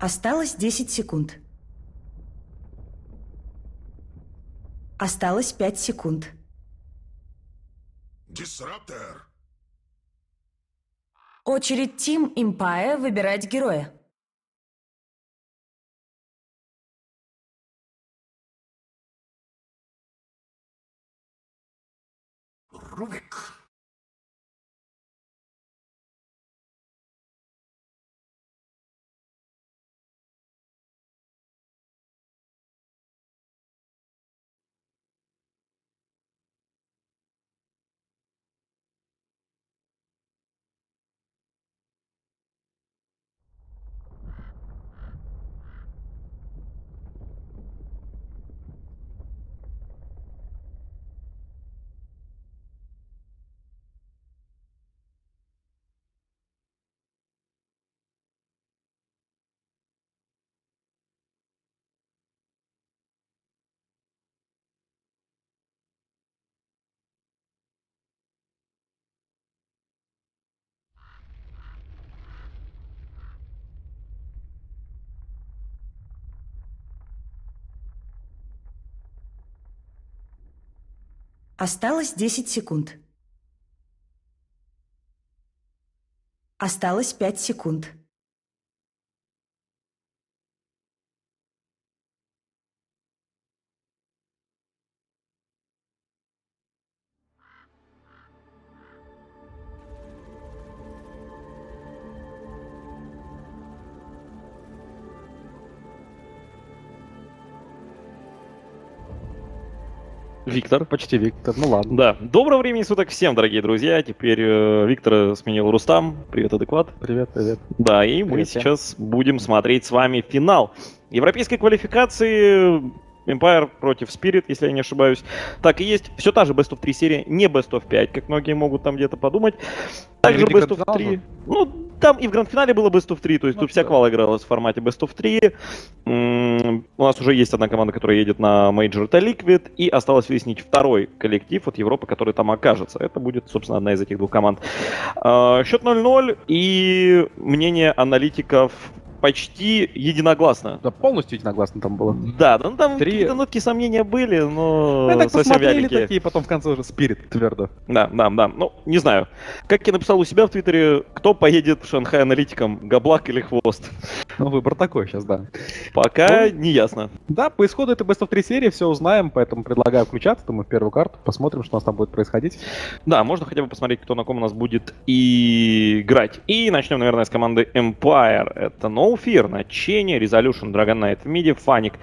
Осталось 10 секунд. Осталось 5 секунд. Дисраптор. Очередь Team Empire выбирать героя. Рубик. Осталось 10 секунд. Осталось 5 секунд. Виктор. Почти Виктор, ну ладно. Да. Доброго времени суток всем, дорогие друзья. Теперь э, Виктора сменил Рустам. Привет, адекват. Привет, привет. Да, и мы Привет всем. сейчас будем смотреть с вами финал европейской квалификации Empire против Spirit, если я не ошибаюсь. Так и есть. Все та же Best of 3 серия, не Best of 5, как многие могут там где-то подумать. Также Best of гранд-финал 3. же? Ну, там и в гранд-финале было Best of 3, то есть Ну, тут вся да. квал игралась в формате Best of 3. У нас уже есть одна команда, которая едет на Major это Liquid, и осталось выяснить второй коллектив от Европы, который там окажется. Это будет, собственно, одна из этих двух команд. А, Счет 0-0, и мнение аналитиков почти единогласно. Да, полностью единогласно там было. Да, ну там Три- какие-то нотки сомнения были, но Мы так совсем посмотрели вяленькие. такие, потом в конце уже спирит твердо. Да, да, да. Ну, не знаю. Как я написал у себя в Твиттере, кто поедет в Шанхай аналитиком, Габлак или Хвост? Ну, выбор такой сейчас, да. Пока Ну, не ясно. Да, по исходу это Best of 3 серии, все узнаем, поэтому предлагаю включаться, думаю, в первую карту, посмотрим, что у нас там будет происходить. Да, можно хотя бы посмотреть, кто на ком у нас будет играть. И начнем, наверное, с команды Empire. Это No Fear, Начение, Resolution, Dragon Knight в миде, Фаник,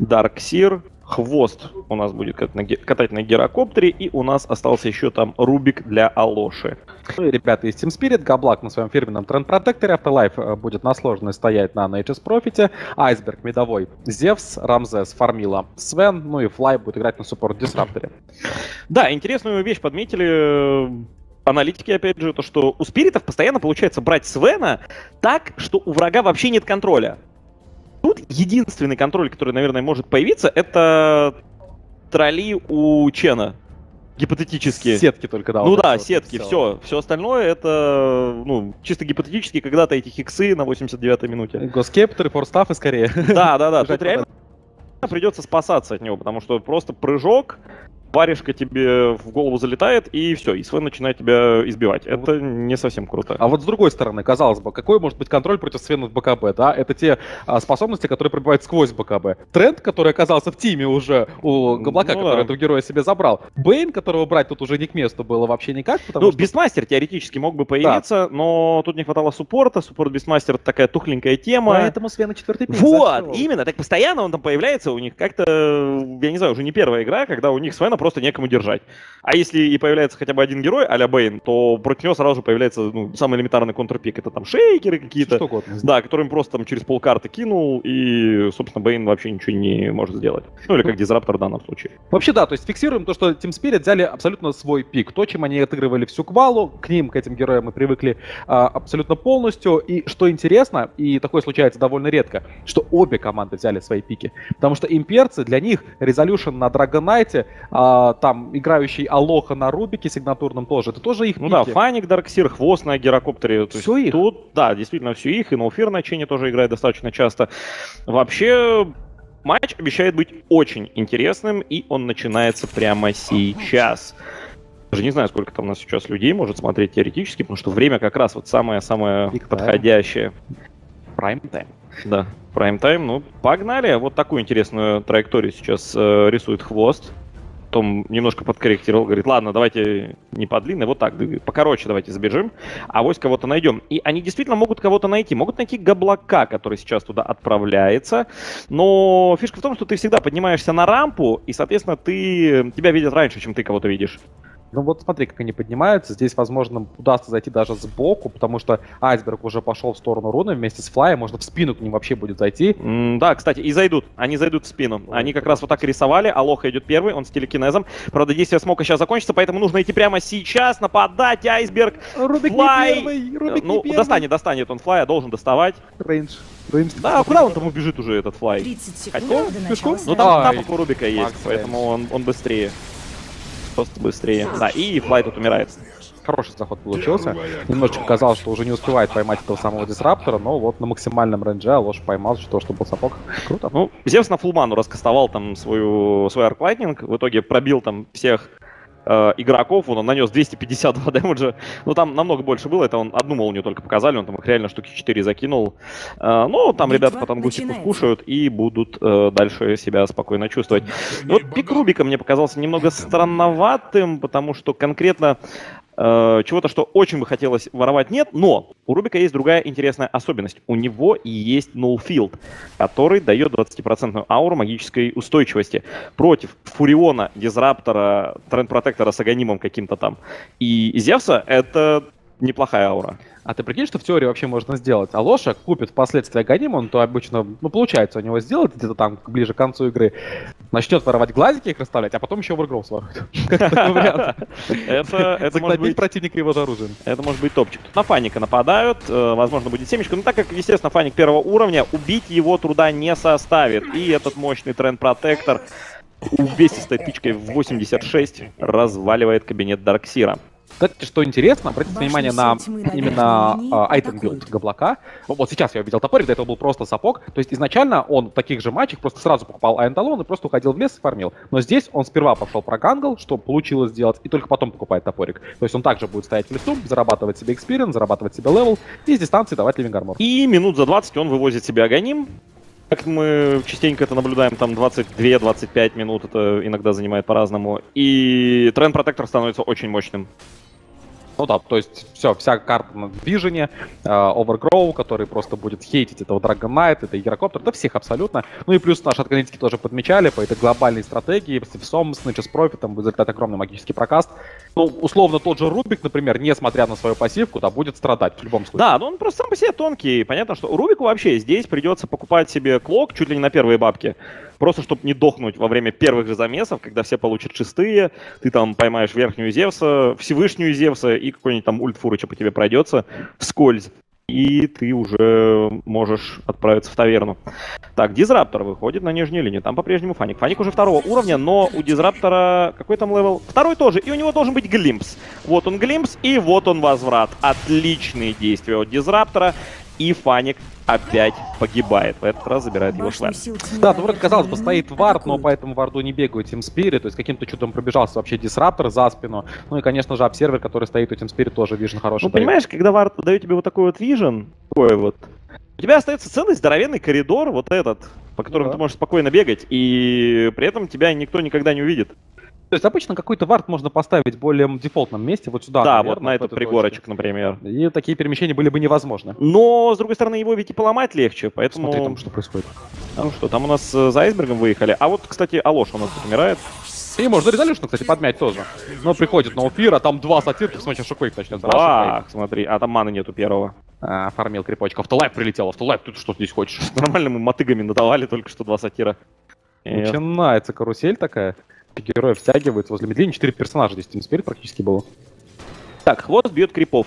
Darkseer, Хвост у нас будет катать на, гирокоптере, и у нас остался еще там Рубик для Алоши. Ну и ребята из Team Spirit, Габлак на своем фирменном Тренд Протекторе, Afterlife э, будет на сложность стоять на Nature's Profit, Айсберг медовой, Зевс, Рамзес, Фармила, Свен, ну и Флай будет играть на суппорт Дисрапторе. Да, интересную вещь подметили э, аналитики, опять же, то, что у спиритов постоянно получается брать Свена так, что у врага вообще нет контроля. Тут единственный контроль, который, наверное, может появиться, это тролли у Чена. Гипотетически. Сетки только, да. ну вот да, вот сетки, все. Все остальное это, ну, чисто гипотетически, когда-то эти хиксы на 89-й минуте. Госкептеры, форстафы скорее. Да, да, да. Тут реально придется спасаться от него, потому что просто прыжок, варежка тебе в голову залетает, и все, и Свен начинает тебя избивать. Это не совсем круто. А вот с другой стороны, казалось бы, какой может быть контроль против Свена в БКБ, да? Это те а, способности, которые пробивают сквозь БКБ. Тренд, который оказался в тиме уже у Габлака, Ну который да. этого героя себе забрал. Бейн, которого брать тут уже не к месту было вообще никак, потому Ну, что... Бестмастер теоретически мог бы появиться, но тут не хватало суппорта. Суппорт Бестмастер такая тухленькая тема. Поэтому Свена четвертый пик Вот, зашел. именно, так постоянно он там появляется, у них как-то, я не знаю, уже не первая игра, когда у них Свена просто некому держать. А если и появляется хотя бы один герой а-ля Бейн, то против него сразу же появляется ну, самый элементарный контрпик. Это там шейкеры какие-то. Что угодно. Да, которым просто там через полкарты кинул, и, собственно, Бейн вообще ничего не может сделать. Ну или как Дизраптор в данном случае. Вообще, да, то есть фиксируем то, что Team Spirit взяли абсолютно свой пик. То, чем они отыгрывали всю квалу, к ним, к этим героям мы привыкли а, абсолютно полностью. И что интересно, и такое случается довольно редко, что обе команды взяли свои пики. Потому что имперцы, для них Resolution на Dragon Knight а, там играющий Алоха на Рубике сигнатурном тоже, это тоже их Ну да, пики. Фаник, Дарксир, Хвост на Герокоптере. То есть их? Тут, да, действительно, все их. И Ноуфир на Чене тоже играет достаточно часто. Вообще, матч обещает быть очень интересным, и он начинается прямо сейчас. Даже не знаю, сколько там у нас сейчас людей может смотреть теоретически, потому что время как раз вот самое-самое подходящее. Time. Да, прайм-тайм. Ну, погнали. Вот такую интересную траекторию сейчас э, рисует хвост. Потом немножко подкорректировал, говорит, ладно, давайте не по длинной, вот так, покороче давайте забежим, а вось кого-то найдем. И они действительно могут кого-то найти. Могут найти Габлака, который сейчас туда отправляется. Но фишка в том, что ты всегда поднимаешься на рампу, и, соответственно, ты тебя видят раньше, чем ты кого-то видишь. Ну вот смотри, как они поднимаются. Здесь, возможно, удастся зайти даже сбоку, потому что Айсберг уже пошел в сторону руны вместе с Флаем. Можно в спину к ним вообще будет зайти. М, Да, кстати, и зайдут. Они зайдут в спину. Ой, Они как раз вот так и рисовали. Алоха идет первый, он с телекинезом. Правда, действие смока сейчас закончится, поэтому нужно идти прямо сейчас, нападать, айсберг. Рубик Флай! не первый! Рубик ну, не первый! достанет, достанет он флая, должен доставать. Рейндж. Рейндж. Да, куда он там убежит уже, этот флай? 30 секунд Хотел? Пешком? Ну там тапок у Рубика есть, Макс поэтому он, он быстрее. Просто быстрее. Да, и флай тут умирает. Хороший заход получился. Немножечко казалось, что уже не успевает поймать этого самого дисраптора, но вот на максимальном рейнже ложь поймал, что, что был сапог. Круто. Ну, Зевс на фулману раскастовал там свою, свой арклайтнинг, в итоге пробил там всех э, игроков, он нанес 252 дэмэджа. Ну, там намного больше было, это он одну молнию только показали, он там их реально штуки 4 закинул. Э, ну, там Битва ребята по тангусику начинается. скушают и будут э, дальше себя спокойно чувствовать. Вот пик Рубика мне показался немного странноватым, потому что конкретно чего-то, что очень бы хотелось воровать, нет, но у Рубика есть другая интересная особенность. У него есть null field, который дает 20% ауру магической устойчивости против Фуриона, Дизраптора, Тренд-Протектора с Аганимом каким-то там и Зевса это неплохая аура. А ты прикинь, что в теории вообще можно сделать? Алоша купит впоследствии Аганим, он то обычно, ну, получается у него сделать где-то там ближе к концу игры, начнет воровать глазики их расставлять, а потом еще Overgrowth сворует. Это, может быть противника его же оружием. Это может быть топчик. На Фаника нападают, э, возможно, будет семечка. Но так как, естественно, Фаник первого уровня, убить его труда не составит. И этот мощный тренд-протектор увесистой тычкой в 86 разваливает кабинет Dark Seer а. Кстати, что интересно, обратите Башня внимание на именно item build Гоблака. Вот, сейчас я увидел топорик, до этого был просто сапог. То есть изначально он в таких же матчах просто сразу покупал Iron Talon и просто уходил в лес и фармил. Но здесь он сперва пошел проганкал, что получилось сделать, и только потом покупает топорик. То есть он также будет стоять в лесу, зарабатывать себе experience, зарабатывать себе level и с дистанции давать Living Armor. И минут за 20 он вывозит себе Аганим. Как мы частенько это наблюдаем, там 22-25 минут это иногда занимает по-разному. И тренд-протектор становится очень мощным. Ну да, то есть все, вся карта на движении, э, Overgrow, который просто будет хейтить этого Dragon Knight, это Герокоптер, да всех абсолютно. Ну и плюс наши аналитики тоже подмечали по этой глобальной стратегии, с Севсом, с Nature's Profit, будет залетать огромный магический прокаст. Ну, условно, тот же Рубик, например, несмотря на свою пассивку, да, будет страдать в любом случае. Да, но он просто сам по себе тонкий. Понятно, что Рубику вообще здесь придется покупать себе клок чуть ли не на первые бабки. Просто чтобы не дохнуть во время первых же замесов, когда все получат шестые, ты там поймаешь верхнюю Зевса, Всевышнюю Зевса, и какой-нибудь там ульт Фурыча по тебе пройдется вскользь. И ты уже можешь отправиться в таверну. Так, Disruptor выходит на нижнюю линию. Там по-прежнему Фаник. Фаник уже второго уровня, но у Disruptor а какой там level? Второй тоже. И у него должен быть Glimpse. Вот он Glimpse, и вот он возврат. Отличные действия от Disruptor а. И Фаник опять погибает. В этот раз забирает его шлем. Да, ну вроде казалось бы, стоит вард, но по этому варду не бегают Team Spirit, то есть каким-то чудом пробежался вообще Дисраптор за спину. Ну и, конечно же, обсервер, который стоит у Team Spirit, тоже вижен хороший. Ну, дает. понимаешь, когда Вард дает тебе вот такой вот вижен, такой вот, у тебя остается целый здоровенный коридор, вот этот, по которому да. ты можешь спокойно бегать, и при этом тебя никто никогда не увидит. То есть обычно какой-то вард можно поставить в более дефолтном месте, вот сюда, да, наверное, вот на этот пригорочек, например. точку. И такие перемещения были бы невозможны. Но, с другой стороны, его ведь и поломать легче, поэтому... Смотри там, что происходит. Ну что, там у нас э, за айсбергом выехали. А вот, кстати, Алош у нас тут умирает. И можно резолюшн, кстати, подмять тоже. Но приходит на Уфир, а там два сатирки, смотри, Шоквейк начнет. Ах, смотри, а там маны нету первого. А, фармил крипочка. Автолайф прилетел, автолайф, ты что здесь хочешь? Нормально мы мотыгами надавали только что два сатира. Начинается карусель такая. Герои втягиваются возле медления. Четыре персонажа здесь Team Spirit практически было. Так, хвост бьет крипов.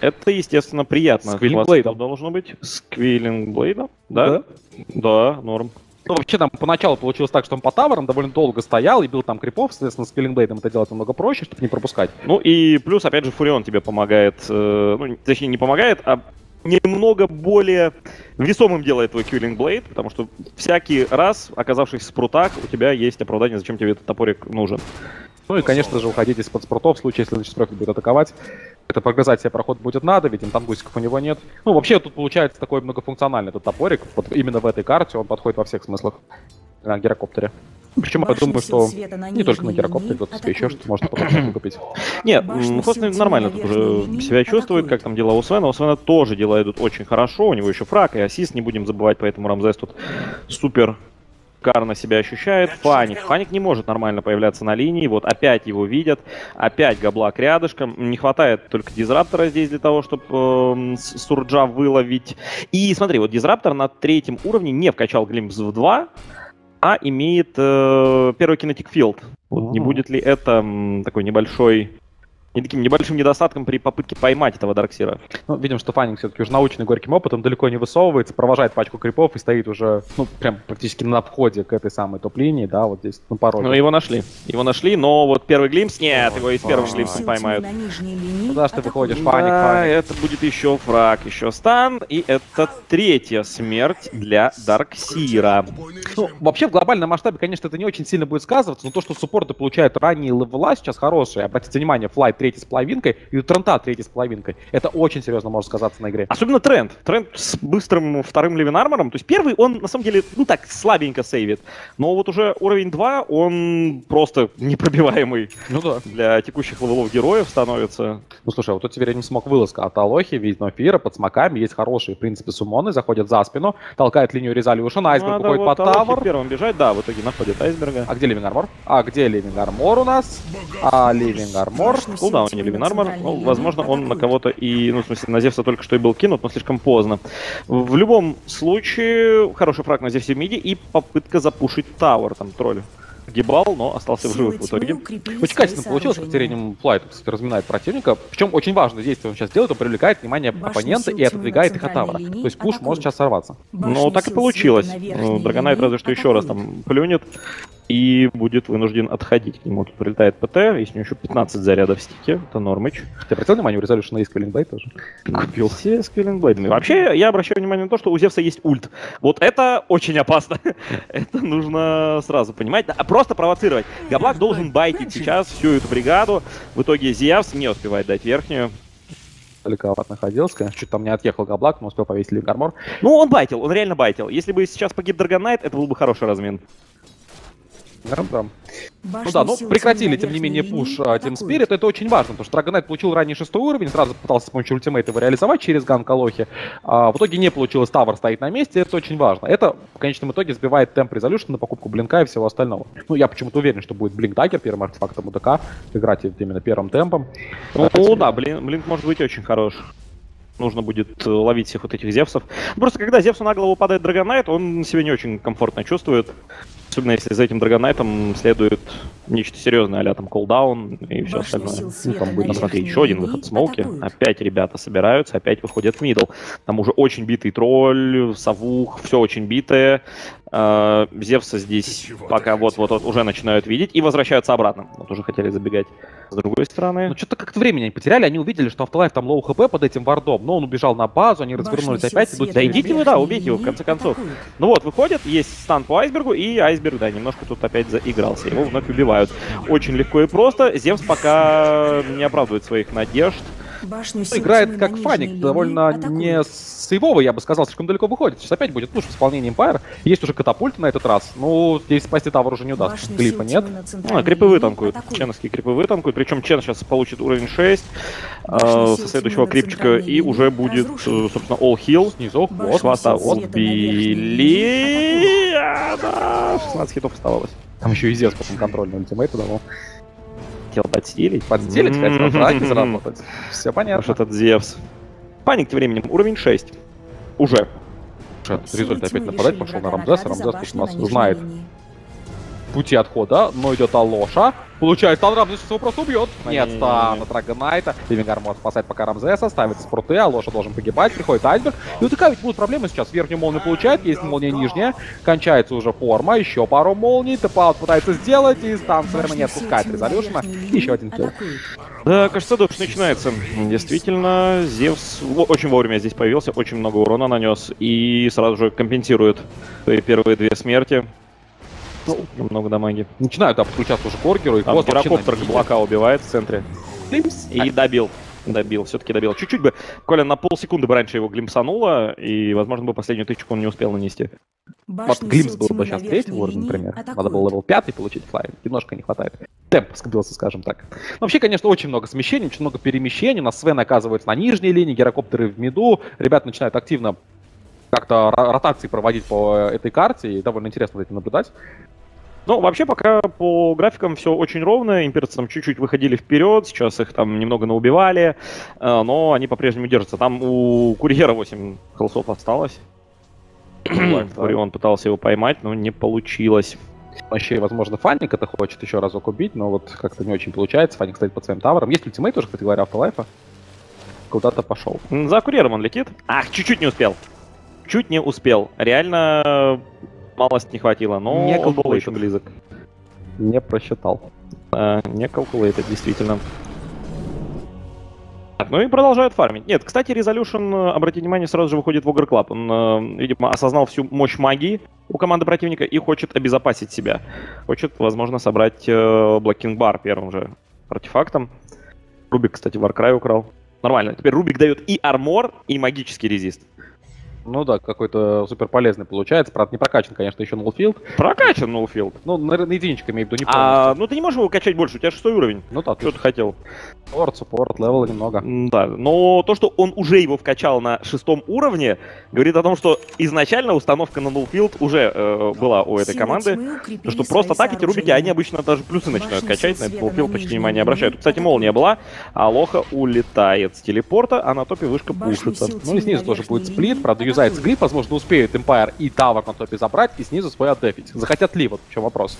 Это, естественно, приятно. С Квиллинг Хвосту Блейдом. должно быть. С Квиллинг Блейдом? Да? Да, норм. Ну, вообще там поначалу получилось так, что он по таверам довольно долго стоял и бил там крипов, соответственно, с Киллингблейдом это делать намного проще, чтобы не пропускать. Ну и плюс, опять же, Фурион тебе помогает, э, ну, точнее, не помогает, а немного более весомым делает твой Killing Blade, потому что всякий раз, оказавшись в спрутах, у тебя есть оправдание, зачем тебе этот топорик нужен. Ну и, конечно же, уходить из-под спрутов в случае, если Ночь Профит будет атаковать. Это прогрызать себе проход будет надо, ведь интангусиков у него нет. Ну, вообще, тут получается такой многофункциональный этот топорик. Вот именно в этой карте он подходит во всех смыслах на гирокоптере. Причем я думаю, что света на не только на гирокоптере, тут еще что-то можно потом купить. Нет, Хостен сил нормально тут уже себя чувствует, как там дела у Свена. У Свена тоже дела идут очень хорошо, у него еще фраг и ассист, не будем забывать, поэтому Рамзес тут супер карно себя ощущает. Фаник. Фаник не может нормально появляться на линии. Вот опять его видят. Опять Габлак рядышком. Не хватает только Дизраптора здесь для того, чтобы Сурджа выловить. И смотри, вот Disruptor на третьем уровне не вкачал Glimpse в 2, а имеет э, первый Kinetic Field. Вот не будет ли это такой небольшой не таким небольшим недостатком при попытке поймать этого Dark Seer а. Ну, видим, что Фаник все-таки уже наученный горьким опытом, далеко не высовывается, провожает пачку крипов и стоит уже, ну, прям практически на входе к этой самой топ-линии, да, вот здесь, на пороге. Ну, его нашли. Его нашли, но вот первый Glimpse, нет, его и Башня Glimpse ом сил поймают. Куда ж ты выходишь, Фаник, Да, это будет еще фраг, еще стан, и это третья смерть для Дарксира. Ну, вообще в глобальном масштабе, конечно, это не очень сильно будет сказываться, но то, что суппорты получают ранние левела сейчас хорошие, обратите внимание, флай третий с половинкой и у Трента третий с половинкой, это очень серьезно может сказаться на игре. Особенно Трент. Трент с быстрым вторым Living Armor ом. То есть первый он, на самом деле, ну так, слабенько сейвит. Но вот уже уровень 2, он просто непробиваемый Ну да. для текущих левелов героев становится. Ну слушай, вот тут теперь не смок вылазка от Алохи, видно Фира под смоками, есть хорошие, в принципе, сумоны, заходят за спину, толкает линию Резолюшн, Айсберг Надо уходит вот под Алохи tower. первым бежать, да, в итоге находит Айсберга. А где Living Armor? А где Living Armor у нас? А Living Armor? Сил Кулдаун тени не Living Armor. Ну, возможно, он на кого-то и, ну, в смысле, на Зевса только что и был кинут, но слишком поздно. В любом случае, хороший фраг на Зевсе в миде и попытка запушить tower, там, тролль. Гибал, но остался в живых в итоге. Очень качественно получилось, как сооружения. Терениум Флайт, кстати, разминает противника. Причем очень важное действие он сейчас делает, он привлекает внимание Башня оппонента и отодвигает их от центральной То есть пуш может атакует. сейчас сорваться. Башня Ну, так и получилось. Ну, верхней Драгонайт разве что еще раз там плюнет и будет вынужден отходить. К нему тут прилетает ПТ, есть у него еще 15 зарядов в стике, это Нормыч. Ты обратил внимание, у Резолюшна есть Квиллингбейт тоже? Купил. Все с Киллингблейдами. Вообще, я обращаю внимание на то, что у Зевса есть ульт. Вот это очень опасно. это нужно сразу понимать. Просто провоцировать. Габлак должен байтить сейчас всю эту бригаду. В итоге Зевс не успевает дать верхнюю. Далековато находился, конечно, чуть там не отъехал Габлак, но успел повесить Ливинг Армор. Ну, он байтил, он реально байтил. Если бы сейчас погиб Драгонайт, это был бы хороший размен. Да, да. Ну да, ну прекратили, тем не менее, пуш а, Team Spirit, это очень важно, потому что Драгонайт получил ранее шестой уровень, сразу пытался с помощью ультимейта его реализовать через ганк Алохи. А, в итоге не получилось, tower стоит на месте, это очень важно. Это в конечном итоге сбивает темп резолюшн на покупку блинка и всего остального. Ну, я почему-то уверен, что будет blink dagger первым артефактом у ДК, играть именно первым темпом. Ну, Хотя- да, блин, blink может быть очень хорош. Нужно будет э, ловить всех вот этих Зевсов. Просто когда Зевсу на голову падает Драгонайт, он себя не очень комфортно чувствует. Особенно если за этим Драгонайтом следует нечто серьезное, а там колдаун и все Башня остальное. Ну, там будет, смотри, еще один выход смоуки. атакует. Опять ребята собираются, опять выходят в мидл. Там уже очень битый тролль, совух, все очень битое. Э, Зевса здесь пока вот-вот вот уже начинают видеть и возвращаются обратно. Вот уже хотели забегать. С другой стороны... Ну, что-то как-то времени они потеряли, они увидели, что Afterlife там low HP под этим вардом, но он убежал на базу, они развернулись опять, идут Да идите вы, да, убейте его, в конце концов. Ну вот, выходит, есть стан по айсбергу, и айсберг, да, немножко тут опять заигрался. Его вновь убивают. Очень легко и просто. Зевс пока не оправдывает своих надежд. Башню Ну, сил играет как фаник, линии довольно атакует. не сейвовый, я бы сказал, слишком далеко выходит. Сейчас опять будет пуш в исполнении Empire. Есть уже катапульт на этот раз. Ну, здесь спасти tower уже не удастся. Башню сил нет. Ну, а крипы вытанкуют. атакует. Ченовские крипы вытанкуют. Причем Чен сейчас получит уровень 6 Башня э, сил со следующего крипчика и уже будет, разрушена. э, собственно, all heal. Снизу, вот. Линии отбили. А, да, 16 хитов оставалось. Там еще и Зевс потом контрольный ультимейт давал. Хотел подстелить. Подстелить, хотел драки заработать. Все понятно. этот Зевс. Паник тем временем уровень 6. Уже. Уже Силы Результ опять нападать пошел на Рамзеса. Рамзес тут у нас знает пути отхода, но идет Алоша. Получает стан Рамзес, его просто убьет. Не, Нет, не, не, стан не. от Драгонайта. Ливингар может спасать пока Рамзеса, ставит спруты, а Лоша должен погибать, приходит Айсберг. И у ТК ведь будут проблемы сейчас. Верхнюю молнию получает, есть молния нижняя. Кончается уже форма, еще пару молний. Тэпаут пытается сделать, и стан совершенно не отпускает Резолюшна. Еще один килл. Да, кажется, дождь начинается. Действительно, Зевс очень вовремя здесь появился, очень много урона нанес и сразу же компенсирует свои первые две смерти. Много дамаги. Начинают подключаться уже к Оргеру, и Там Гвост вообще гирокоптер. Габлака убивает в центре. И добил. Добил, все-таки добил. Чуть-чуть бы, Коля на полсекунды бы раньше его глимсануло, и, возможно, бы последнюю тычку он не успел нанести. Вот Glimpse был бы сейчас третий уровень, например. Надо было level пятый получить флайн. Немножко не хватает. Темп скопился, скажем так. Но вообще, конечно, очень много смещений, очень много перемещений. У нас Свен оказывается на нижней линии, гирокоптеры в миду. Ребята начинают активно как-то ро- ротации проводить по э, этой карте, и довольно интересно за этим наблюдать. Ну, вообще, пока по графикам все очень ровно. Имперцы там чуть-чуть выходили вперед, сейчас их там немного наубивали, э, но они по-прежнему держатся. Там у Курьера 8 холсов осталось. Фурион пытался его поймать, но не получилось. И, возможно, Фанник это хочет еще разок убить, но вот как-то не очень получается. Фанник стоит под своим тавером. Есть ультимейт тоже, кстати говоря, автолайфа. Куда-то пошел. За Курьером он летит. Ах, чуть-чуть не успел. Чуть не успел. Реально малость не хватило, но Не он был очень близок. Не просчитал. Э, не calculated, действительно. Так, ну и продолжают фармить. Нет, кстати, Resolution, э, обратите внимание, сразу же выходит в Ogre Club. Он, э, видимо, осознал всю мощь магии у команды противника и хочет обезопасить себя. Хочет, возможно, собрать э, Black King Bar первым же артефактом. Рубик, кстати, Warcry украл. Нормально. Теперь Рубик дает и армор, и магический резист. Ну да, какой-то супер полезный получается. Правда, не прокачан, конечно, еще Нулфилд. Прокачан Нулфилд. Ну, наверное, единичка имею в виду, не. А, ну ты не можешь его качать больше, у тебя шестой уровень. Ну да, Что ты хотел? суппорт, суппорт, левела немного. Да, но то, что он уже его вкачал на шестом уровне, говорит о том, что изначально установка на Nullfield уже э, была у этой команды. То, что просто так эти рубики, они обычно даже плюсы начинают качать, на этот на почти внимания не обращают. Кстати, молния была, а Лоха улетает с телепорта, а на топе вышка пушится. Ну и снизу на тоже будет split, правда, юзается атакуют. глиф, возможно, успеют Empire и tower на топе забрать, и снизу свой отдефить. Захотят ли, вот в чем вопрос.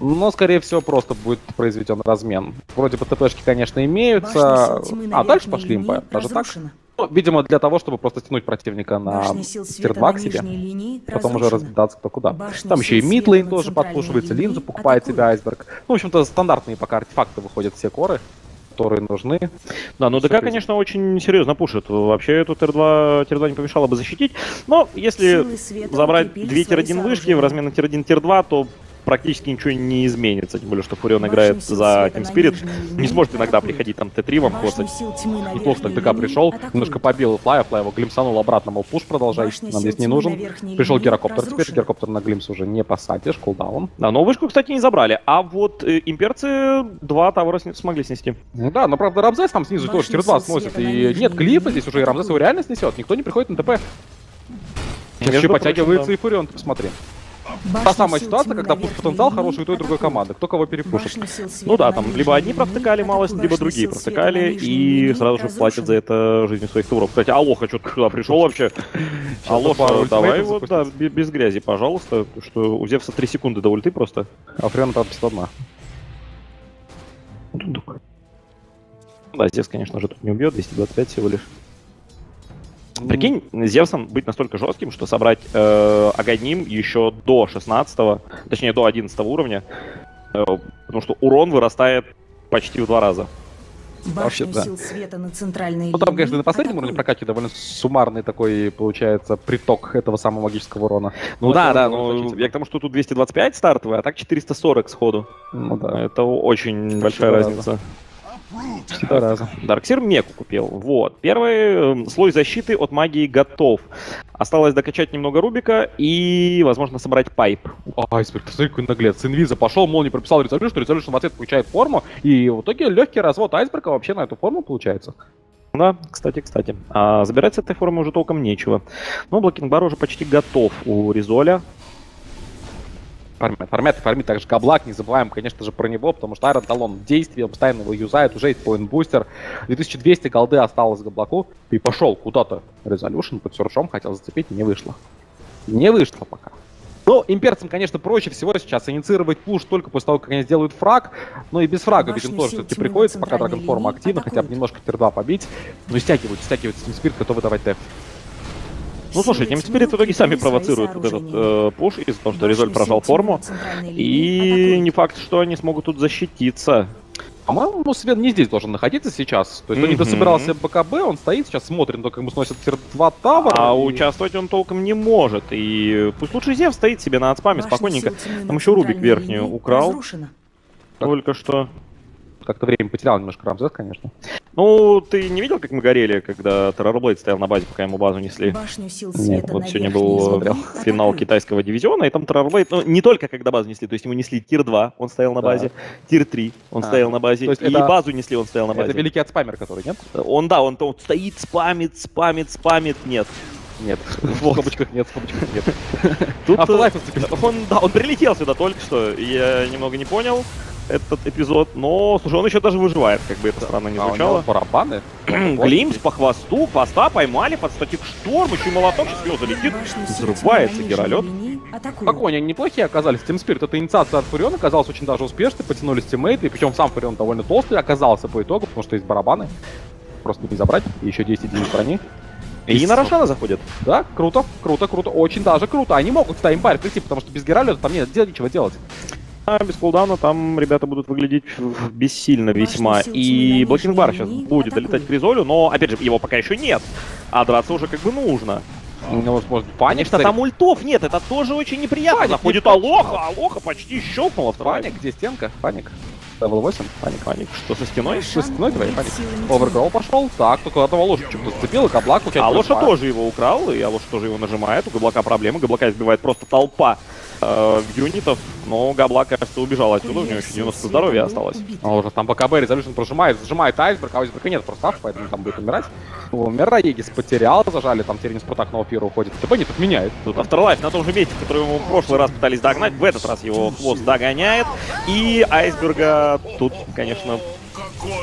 Но, скорее всего, просто будет произведен размен. Вроде бы ТПшки, конечно, имеются. А дальше пошли Empire, даже так. Ну, видимо, для того, чтобы просто тянуть противника на Башня сил света tier-2 на к себе. Потом уже разбираться кто куда. Башня Там еще и midlane тоже подслушивается, линзу покупает себе атакуют. айсберг. Ну, в общем-то, стандартные пока артефакты выходят все коры, которые нужны. Да, ну ДК, конечно, очень серьезно пушит. Вообще эту Tier-2, tier-2 не помешало бы защитить. Но если забрать укрепили две свои tier-1 вышки в размен на tier-1, tier-2, то практически ничего не изменится. Тем более, что Фурион играет за Team Spirit. Не сможет иногда приходить там Т3 вам хвостать. Неплохо так ДК пришел, немножко побил Флая, Флай его глимсанул обратно, мол, пуш продолжай, нам здесь не нужен. Пришел линии гирокоптер теперь, гирокоптер на Glimpse уже не посадишь, cooldown. Да, но вышку, кстати, не забрали. А вот э, имперцы два тавра сни- смогли снести. Ну да, но правда Рамзес там снизу тоже tier-2 сил сносит, и нет глифа линии здесь уже, и Рамзес его реально снесет, никто не приходит на ТП. Сейчас еще да. и Фурион, ты посмотри. Та самая ситуация, когда на пуш верхней потенциал линии хороший у той и другой команды. Кто кого перепушит? Ну да, там либо одни линии провтыкали малость, либо другие нижней и сразу же платят за это жизнью своих туров. Кстати, Алоха что-то сюда пришел вообще. Алоха, давай вот, да, без грязи, пожалуйста. Что у Зевса 3 секунды до ульты просто. А Фурион, правда, 51. Да, Зевс, конечно же, тут не убьет, 225 всего лишь. Прикинь, Зевсом быть настолько жестким, что собрать э, Аганим еще до 16 точнее до 11 уровня, э, потому что урон вырастает почти в два раза. Вообще, да. сил света на центральной Ну там, конечно, на последнем уровне атакуют. прокачки довольно суммарный такой, получается, приток этого самого магического урона. Ну Вот да, да, но я к тому, что тут 225 стартовый, а так 440 сходу. Ну да, Это очень большая два раза. Всегда раза. Дарксир Меку купил. Вот. Первый э, слой защиты от магии готов. Осталось докачать немного Рубика и, возможно, собрать pipe. Айсберг, ты смотри, какой наглец. Инвиза пошел, молния прописал резолюшн, резолюшн в ответ получает форму, и в итоге легкий развод айсберга вообще на эту форму получается. Да, кстати, кстати. А забирать с этой формы уже толком нечего. Но Black King Bar уже почти готов у Ризоля. Фармят и фармит также Габлак, не забываем, конечно же, про него, потому что Iron Talon в действии, он постоянно его юзает, уже есть Point Booster. 2200 голды осталось Габлаку, и пошел куда-то. Резолюшн под сюршом хотел зацепить, не вышло. Не вышло пока. Ну, имперцам, конечно, проще всего сейчас инициировать пуш только после того, как они сделают фраг. Но и без фрага, ведь им тоже все-таки приходится, пока Драгонформа линии активна, хотя бы атакуют. немножко тир-2 побить. Ну, стягивают, стягивают Steam Spirit, готовы давать деф. Ну слушай, Силы Team тьмы Spirit в итоге сами провоцируют вот этот э, пуш из-за того, что Резоль прожал форму. И не факт, что они смогут тут защититься. По-моему, Свен не здесь должен находиться сейчас. То есть он не дособирался БКБ, он стоит сейчас, смотрит, только ему сносят tier-2 тавра. А и- участвовать он толком не может. И пусть лучше Зев стоит себе на отспаме спокойненько. Там еще Рубик верхнюю украл. разрушена. Только что. Как-то время потерял немножко Рамзес, конечно. Ну, ты не видел, как мы горели, когда Террорблейд стоял на базе, пока ему базу несли? Башню сил Нет, света Вот на сегодня был линии финал китайского дивизиона, и там Террорблейд, ну, не только когда базу несли, то есть ему несли tier-2, он стоял на Да. базе, тир-3, он А, стоял на базе, то есть и это- базу несли, он стоял на Это базе. великий отспамер, который, нет? Он, да, он, то вот стоит, спамит, спамит, спамит, нет. Нет. В скобочках нет, в скобочках нет. Тут, э, зацепил. он, да, он прилетел сюда только что, я немного не понял этот эпизод, но, слушай, он еще даже выживает, как бы это странно не А у него звучало. барабаны. Глимс по хвосту, хвоста поймали под статик шторм, еще молоток сейчас в него залетит, взрывается геролет. Спокойно, они неплохие оказались. Team Spirit, эта инициация от Фуриона оказалась очень даже успешной, потянулись тиммейты, и причем сам Фурион довольно толстый оказался по итогу, потому что есть барабаны. Просто не забрать, и еще 10 единиц брони. И на Рошана заходит. Да, круто, круто, круто, очень даже круто. Они могут в таймпаре прийти, потому что без Гералиота там нет дела ничего делать. А без кулдауна там ребята будут выглядеть бессильно весьма. И Блокинг Бар сейчас будет долетать к Резолю, но, опять же, его пока еще нет. А драться уже как бы нужно. Ну, может, может, паник, Конечно, там ультов нет, это тоже очень неприятно. Паник Заходит не Алоха, Алоха почти щелкнула в Паник, где стенка? Паник. Левел 8, паник. Паник, что со стеной? Что, стеной твоей, губит паник? Овергроу пошел. Так, только одного лошадь что-то зацепил, и Каблак получает Алоша плюс два. тоже его украл, и Алоша тоже его нажимает. У Габлака проблемы, Габлака избивает просто толпа э, юнитов, но Габлак, кажется, убежал отсюда, у него еще 90 здоровья осталось. А уже там БКБ Резолюшн прожимает, зажимает айсберг, а айсберга нет просто аж, поэтому там будет умирать. Умер, Егис потерял, зажали, там Теренис Спартак на Офира уходит. ТП не подменяет. Тут Afterlife на том же месте, который ему в прошлый раз пытались догнать, в этот раз его хвост догоняет. И Айсберга тут, конечно,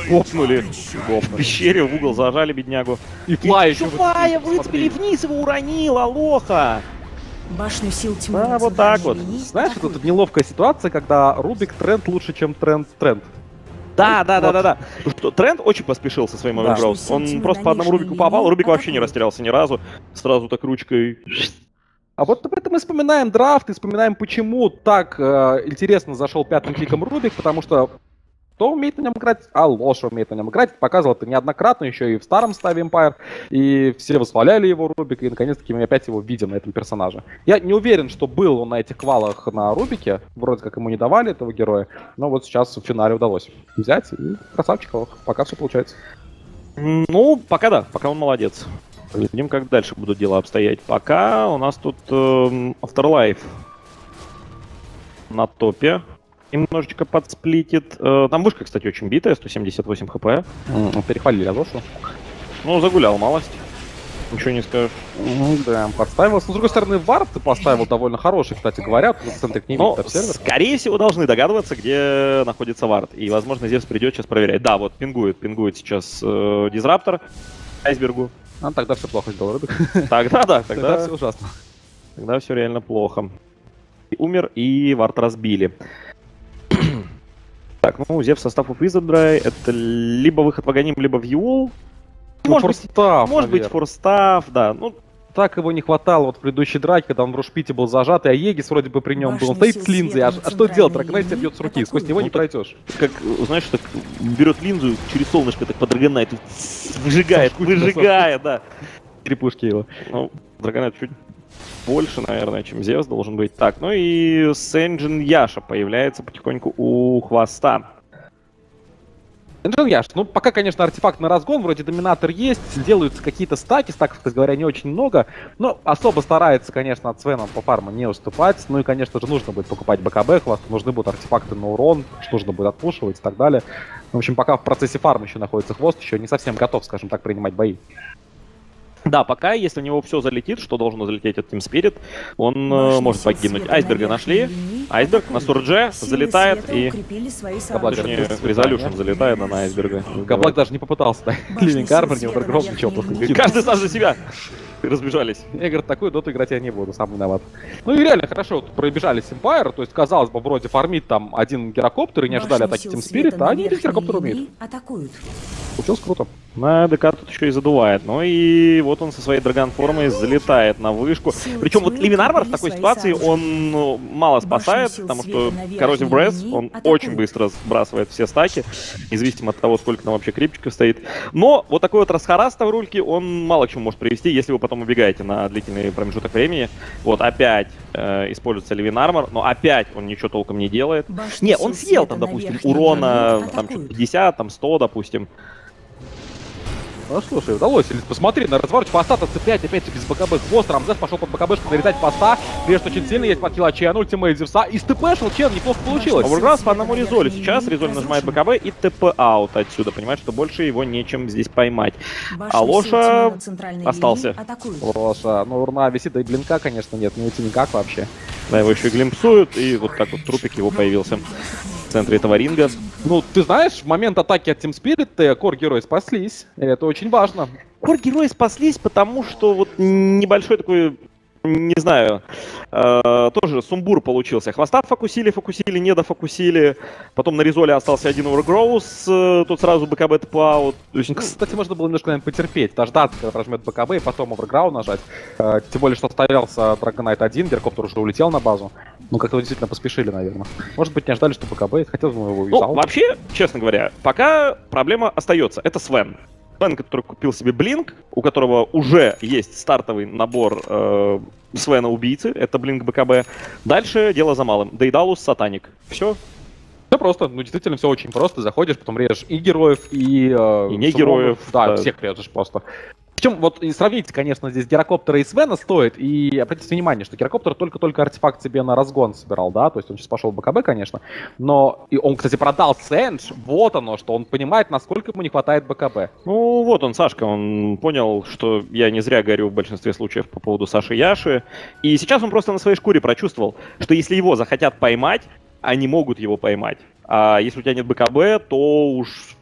гопнули в пещере, в угол зажали беднягу. И Флай еще Чувая выцепили, вниз, его уронил, алоха. Башню сил тьмы Да, вот так вот. Знаешь, вот тут неловкая ситуация, когда Рубик тренд лучше, чем тренд тренд. Да, да, да, да, да. Что, Тренд очень поспешил со своим овергроуз. Он просто по одному Рубику попал, Рубик вообще не растерялся ни разу. Сразу так ручкой. А вот об мы вспоминаем драфт и вспоминаем, почему так э, интересно зашел пятым пиком Рубик, потому что кто умеет на нем играть? А Лоша умеет на нем играть. Показывал это неоднократно, еще и в старом ставе Empire. И все восхваляли его Рубика, и наконец-таки мы опять его видим на этом персонаже. Я не уверен, что был он на этих квалах на Рубике. Вроде как ему не давали этого героя. Но вот сейчас в финале удалось взять. И красавчик, пока все получается. Ну, пока да, пока он молодец. Видим, как дальше будут дела обстоять. Пока у нас тут эм, Afterlife на топе. Немножечко подсплитит. Э, Там вышка, кстати, очень битая, 178 хп. М, Перехвалили Азошу. Ну, загулял малость. Ничего не скажешь. Ну да, подставился. Но, с другой стороны, Вард ты поставил довольно хороший, кстати говоря. К ним Но, сервер. скорее всего, должны догадываться, где находится вард. И, возможно, Зевс придет сейчас проверять. Да, вот пингует, пингует сейчас э, Дизраптор айсбергу. А тогда все плохо сделал Рубик. Тогда да, Тогда тогда, все ужасно. тогда все реально плохо. И умер, и вард разбили. Так, ну, Зев состав у Wizardry это либо выход в Аганим, либо в Юл. Может быть, может быть, наверное. форстав, да. Ну, Так его не хватало вот в предыдущей драке, когда он в Рушпите был зажат, и Аегис вроде бы при нем был. Он стоит с линзой, а, а что делать? линии бьет с руки, сквозь атакует. него Ну, не так- пройдешь. как, знаешь, так берет линзу, через солнышко так по Драгонайту выжигает, выжигает, да. Три пушки его. Ну, Драгонайт чуть больше, наверное, чем Зевс должен быть. Так, ну и Сенджин Яша появляется потихоньку у хвоста. Энджин Яш, ну пока, конечно, артефакт на разгон, вроде доминатор есть, делаются какие-то стаки, стаков, кстати говоря, не очень много, но особо старается, конечно, от Свена по фарму не уступать, ну и, конечно же, нужно будет покупать БКБ, хвост, нужны будут артефакты на урон, нужно будет отпушивать и так далее. В общем, пока в процессе фарма еще находится хвост, еще не совсем готов, скажем так, принимать бои. Да, пока, если у него все залетит, что должно залететь от Team Spirit, он э, Башня может погибнуть. Айсберга нашли. Айсберг на. Сурдже залетает и... Каблак Резолюшн залетает на Айсберга. Габлак даже не попытался, да? Башня Ливень Гарбор, не на ничего, просто. Каждый сам за себя. разбежались. Я, говорю, такую доту играть я не буду, сам виноват. Ну и реально хорошо, вот пробежали Empire, то есть, казалось бы, вроде фармит там один гирокоптер и не ожидали атаки Team Spirit, а они один линии умеют. Атакуют. Получилось круто. На ДК тут еще и задувает. Ну и вот он со своей драгонформой залетает на вышку. Причем вот Армор в такой ситуации, он ну, мало спасает, потому что Breath, линии он очень быстро сбрасывает все стаки, независимо от того, сколько там вообще крипчиков стоит. Но вот такой вот расхарас в рульке, он мало к чему может привести, если вы потом убегаете на длительный промежуток времени. Вот опять э, используется Ливин Армор, но опять он ничего толком не делает. Башню Не, он съел там, допустим, урона там что-то атакуют. 50, там 100, допустим. Ну слушай, удалось. Или посмотри, на разворот поста-то цеплять опять без БКБ. Хвост, Рамзес пошел под БКБшку нарезать поста. Режет очень сильно, есть подхила Чен, ультимейт Зевса. И степешил Чен, неплохо получилось. Сил по одному резолю. Сейчас резоль нажимает. БКБ и ТП аут отсюда. Понимает, что больше его нечем здесь поймать. А Лоша остался. Лоша, ну урна висит, да и блинка, конечно, нет, не уйти никак вообще. Да, его еще и глимпсуют, и вот так вот трупик его появился центре этого ринга. Ну, ты знаешь, в момент атаки от Team Spirit э, кор герои спаслись. Это очень важно. Кор герои спаслись, потому что вот небольшой такой, не знаю, э, тоже сумбур получился. Хвоста фокусили, фокусили, не дофокусили. Потом на резоле остался один Overgrowth, э, тут сразу БКБ ТП аут. То есть, Ну, Кстати, можно было немножко, наверное, потерпеть, дождаться, когда прожмет БКБ, и потом оверграунд нажать. Э, тем более, что оставался Dragonite 1, Геркоптер уже улетел на базу. Ну, как-то действительно поспешили, наверное. Может быть, не ожидали, что БКБ, хотелось бы его Ну, вообще, честно говоря, пока проблема остается. Это Свен. Свен, который купил себе Блинк, у которого уже есть стартовый набор э, Свена убийцы, это Блинк БКБ. Дальше дело за малым. Дейдалус, Сатаник. Все. Все просто, ну, действительно, все очень просто. Заходишь, потом режешь и героев, и... э, И не героев, Да, да. всех режешь просто. Причем, вот и сравните, конечно, здесь Герокоптера и Свена стоит, и обратите внимание, что Герокоптер только-только артефакт себе на разгон собирал, да, то есть он сейчас пошел в БКБ, конечно, но и он, кстати, продал Сэндж, вот оно, что он понимает, насколько ему не хватает БКБ. Ну, вот он, Сашка, он понял, что я не зря говорю в большинстве случаев по поводу Саши Яши. И сейчас он просто на своей шкуре прочувствовал, что если его захотят поймать, они могут его поймать. А если у тебя нет БКБ, то уж...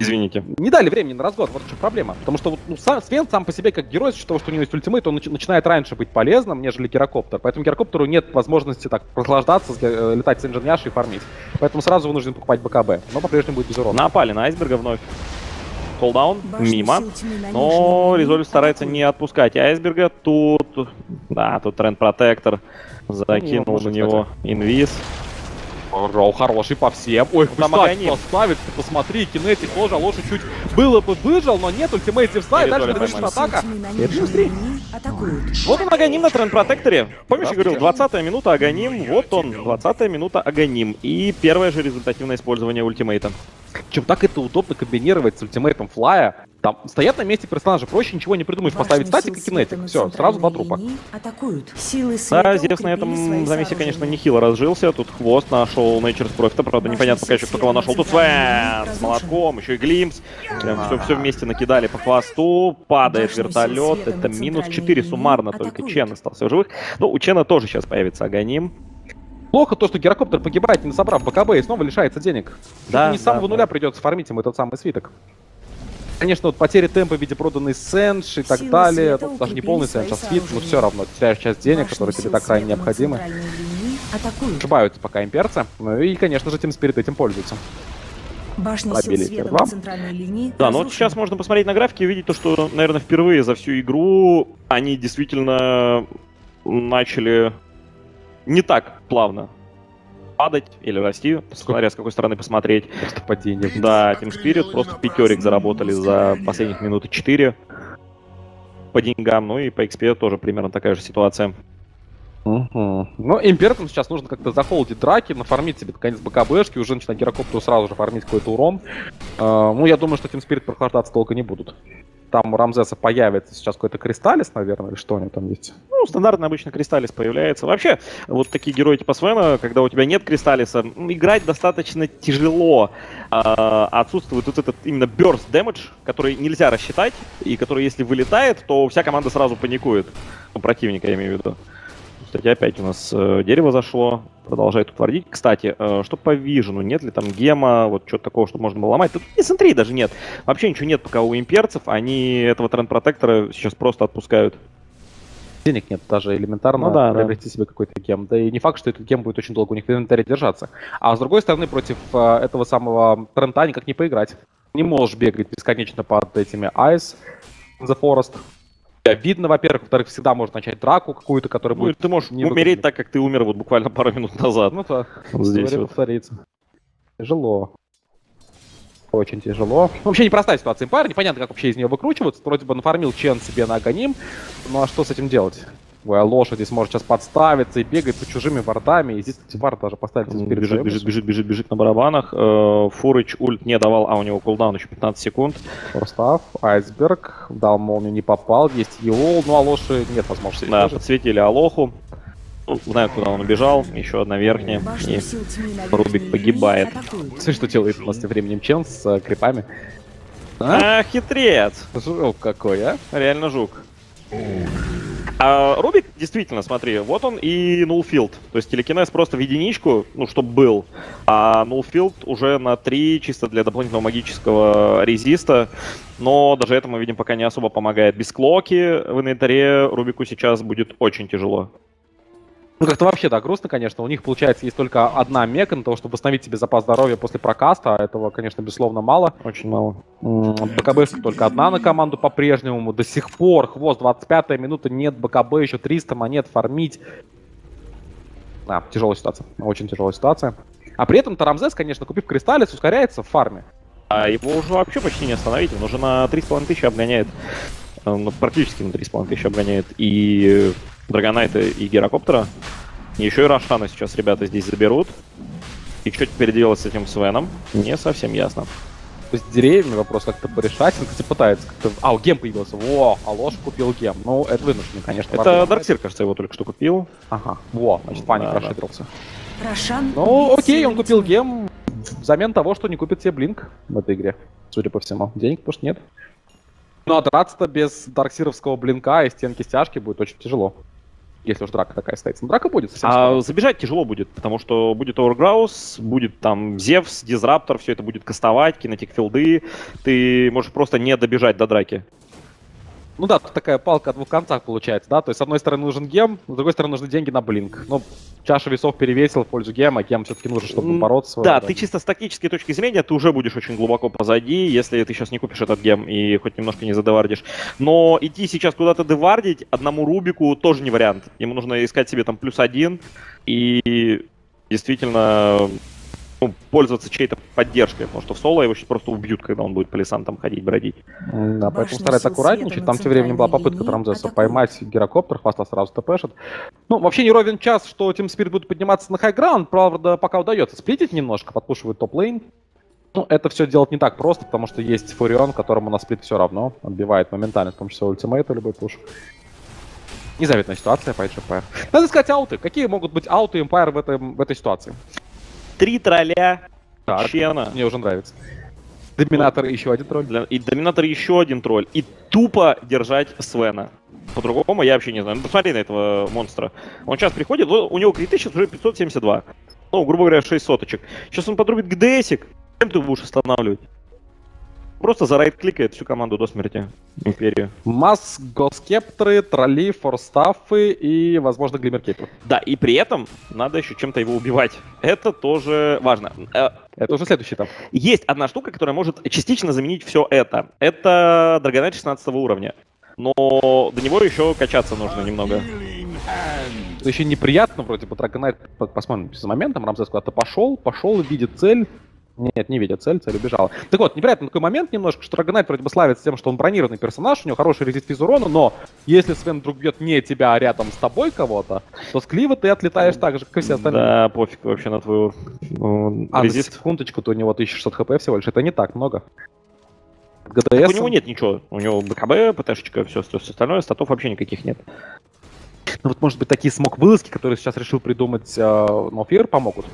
Извините. Не дали времени на разгон, вот в чем проблема. Потому что вот, ну, сам, Свен сам по себе как герой, с того, что у него есть ультимейт, он начи- начинает раньше быть полезным, нежели Герокоптер. Поэтому Герокоптеру нет возможности так прохлаждаться, э, летать с инженершей и фармить. Поэтому сразу вынужден покупать БКБ, но по-прежнему будет без урона. Напали на айсберга вновь. Колдаун, мимо. Но Резоль старается не отпускать айсберга. Тут, да, тут тренд протектор закинул Ну, на него инвиз. Роу хороший по всем. Ой, Там поставит, ты посмотри, кинетик тоже, лошадь чуть было бы выжил, но нет, ультимейт Зевса, и дальше поймали. атака. Вот он Аганим на тренд протекторе. Помнишь, я говорил, 20 минута Аганим, вот он, 20 минута Аганим. И первое же результативное использование ультимейта. Чем так это удобно комбинировать с ультимейтом флая. Там стоят на месте персонажи, проще ничего не придумаешь. Поставить статик и кинетик. Все, сразу два трупа. Атакуют. Силы Да, Зевс на этом замесе, конечно, нехило разжился. Тут хвост нашел Nature's Profit, правда, Башня непонятно пока еще, кто кого нашел. Тут Свен с молотком, еще и Глимс. Прям все, все вместе накидали по хвосту. Падает вертолет. Это минус центральной 4 линии суммарно, только атакуют. Чен остался в живых. Ну, у Чена тоже сейчас появится Аганим. Плохо то, что Герокоптер погибает, не собрав БКБ, и снова лишается денег. Да, не с самого да, нуля да. придется фармить ему этот самый свиток. Конечно, вот потери темпа в виде проданной сэндж и так Силы далее. Тут даже не полный сэндж, а свит, но все равно теряешь часть денег, которые тебе сил так крайне необходимы. центральной линии Атакуют. Ошибаются пока имперцы. Ну и, конечно же, Team Spirit этим пользуется. Башня сил Пробили света первым. на центральной линии Да, ну вот сейчас можно посмотреть на графике и увидеть то, что, наверное, впервые за всю игру они действительно начали не так плавно падать или расти, смотря с какой стороны посмотреть. Просто падение. Да, Team Spirit просто пятерик заработали за последних минуты 4 по деньгам, ну и по XP тоже примерно такая же ситуация. Мгм. Ну, имперцам сейчас нужно как-то захолдить драки, нафармить себе наконец БКБшки, уже начинать Герокоптеру сразу же фармить какой-то урон. Э, ну, я думаю, что Team Spirit прохлаждаться долго не будут. Там у Рамзеса появится сейчас какой-то кристаллис, наверное, или что у него там есть. Ну, стандартно обычно Кристаллис появляется. Вообще, вот такие герои типа Свена, когда у тебя нет Кристаллиса, играть достаточно тяжело. А, отсутствует вот этот именно burst damage, который нельзя рассчитать, и который, если вылетает, то вся команда сразу паникует. Ну, противника, я имею в виду. Кстати, опять у нас э, дерево зашло, продолжает тут творить. Кстати, э, что по вижену? Нет ли там гема, вот что-то такого, что можно было ломать? Тут и смотри, даже нет. Вообще ничего нет пока у имперцев, они этого тренд-протектора сейчас просто отпускают. Денег нет даже элементарно Ну да, да. приобрести себе какой-то гем. Да и не факт, что этот гем будет очень долго у них в инвентаре держаться. А с другой стороны, против э, этого самого трента никак не поиграть. Не можешь бегать бесконечно под этими Ice in the Forest. Видно, во-первых, во-вторых, всегда можно начать драку какую-то, которая Ну, будет... ты можешь не умереть выгодно. так, как ты умер вот буквально пару минут назад. Ну то, Вот здесь вот. повторится. Тяжело. Очень тяжело. Ну, Вообще непростая ситуация Empire, непонятно, как вообще из нее выкручиваться. Вроде бы нафармил Чен себе на Аганим. Ну а что с этим делать? Ой, а лошадь здесь может сейчас подставиться и бегать по чужими вардами. И здесь, кстати, вард даже поставить здесь перед Бежит, бежит, бежит, бежит, бежит на барабанах. Э, Фурыч ульт не давал, а у него кулдаун еще 15 секунд. Форстав, Айсберг, дал молнию, не попал. Есть Еол, ну а лоши нет возможности. Да, Даже подсветили Алоху. Ну, знаю, куда он убежал. Еще одна верхняя. И Рубик погибает. Смотри, что делает у нас тем временем Чен с э, крипами. А? а, хитрец. Жук какой, а? Реально жук. А Рубик, действительно, смотри, вот он и нулфилд. То есть телекинез просто в единичку, ну, чтобы был. А нулфилд уже на 3, чисто для дополнительного магического резиста. Но даже это мы видим пока не особо помогает. Без клоки в инвентаре Рубику сейчас будет очень тяжело. Ну, как-то вообще, да, грустно, конечно. У них, получается, есть только одна мека на того, чтобы восстановить себе запас здоровья после прокаста. а Этого, конечно, безусловно, мало. Очень мало. БКБшка только одна на команду по-прежнему. До сих пор, хвост, 25 минута, нет БКБ, еще 300 монет фармить. Да, тяжелая ситуация. Очень тяжелая ситуация. А при этом Тарамзес, конечно, купив Кристаллис, ускоряется в фарме. А его уже вообще почти не остановить. Он уже на 3,5 тысячи обгоняет. э, ну, практически на 3,5 тысячи обгоняет и Драгонайта, и Герокоптера. Еще и Рошана сейчас ребята здесь заберут. И что теперь делать с этим Свеном, не совсем ясно. То есть с деревьями вопрос как-то порешать. Он, кстати, пытается как-то... А, гем появился. Во, Алош купил гем. Ну, это вынужден, конечно. Это. Дарксир, кажется, его только что купил. Ага. Во, значит, Фаник Да, да. расширился. Рошан Ну, окей, он купил гем взамен того, что не купит себе Блинк в этой игре, судя по всему. Денег потому что нет. Ну, а драться-то без дарксировского блинка и стенки стяжки будет очень тяжело. Если уж драка такая состоится. Ну, драка будет совсем А скоро. забежать тяжело будет, потому что будет Overgrouse, будет там Зевс, Дизраптор, все это будет кастовать, кинетик филды. Ты можешь просто не добежать до драки. Ну да, тут такая палка о двух концах получается, да? То есть, с одной стороны нужен гем, с другой стороны нужны деньги на блинк. Ну, чаша весов перевесила в пользу гема, гем все-таки нужен, чтобы бороться. Да, ты чисто с тактической точки зрения, ты уже будешь очень глубоко позади, если ты сейчас не купишь этот гем и хоть немножко не задевардишь. Но идти сейчас куда-то девардить одному Рубику тоже не вариант. Ему нужно искать себе там плюс один и действительно ну, пользоваться чьей-то поддержкой, потому что в соло его сейчас просто убьют, когда он будет по лесам там ходить, бродить. Да, поэтому старается аккуратничать. Там тем временем была попытка Трамзеса поймать гирокоптер, хвоста сразу тпшит. Ну, вообще не ровен час, что Team Spirit будет подниматься на хайграунд. Правда, пока удается сплитить немножко, подпушивает топ-лейн. Ну, это все делать не так просто, потому что есть Фурион, которому на сплит все равно. Отбивает моментально, в том числе ультимейт любой пуш. Незаветная ситуация по Empire. Надо сказать ауты. Какие могут быть ауты Empire в, этом, в этой ситуации? Три тролля, Так, Чена. мне уже нравится. Доминатор еще один тролль. Для- И Доминатор еще один тролль. И тупо держать Свена. По-другому я вообще не знаю. Ну, посмотри на этого монстра. Он сейчас приходит, ну, у него криты сейчас уже 572. Ну, грубо говоря, 6 соточек. Сейчас он подрубит ГДСик. Чем ты будешь останавливать? Просто за райт кликает всю команду до смерти. Империю. Масс, госкептры, тролли, форстафы и, возможно, глиммеркейпер. Да, и при этом надо еще чем-то его убивать. Это тоже важно. Э, Это уже следующий этап. Есть одна штука, которая может частично заменить все это. Это Драгонайт 16 уровня. Но до него еще качаться нужно немного. Это еще неприятно, вроде бы Драгонайт, по- посмотрим с моментом, Рамзес куда-то пошел, пошел, видит цель. Нет, не видит цель, цель убежала. Так вот, неприятный такой момент немножко, что Драгонайт вроде бы славится тем, что он бронированный персонаж, у него хороший резист физ урона, но если Свен вдруг бьет не тебя, а рядом с тобой кого-то, то с клива ты отлетаешь так же, как и все остальные. Да, пофиг вообще на твою ну, А, резист. секундочку, то у него 1600 хп всего лишь, это не так много. Так ГДС... у него нет ничего. У него BKB, PT шечка, все, все остальное, статов вообще никаких нет. Ну вот, может быть, такие smoke -вылазки, которые сейчас решил придумать э, Fear, помогут.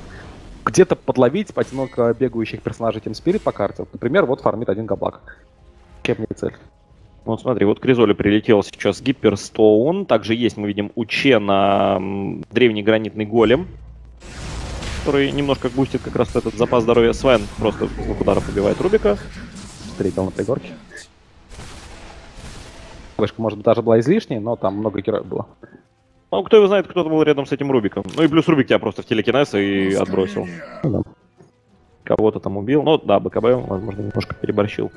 Где-то подловить одиноко бегающих персонажей Team Spirit по карте. Например, вот фармит один Goblak. Чем не цель. Вот смотри, вот к Ризоле прилетел сейчас Hyperstone. Также есть, мы видим, у Чена древний гранитный голем, который немножко бустит как раз этот запас здоровья. Свен просто двух ударов убивает Рубика. Встретил на пригорке. Вышка, может быть, даже была излишней, но там много героев было. Ну, кто его знает, кто-то был рядом с этим Рубиком. Ну и плюс Рубик тебя просто в телекинез и отбросил. Ну да. Кого-то там убил. Ну да, БКБ, возможно, немножко переборщил.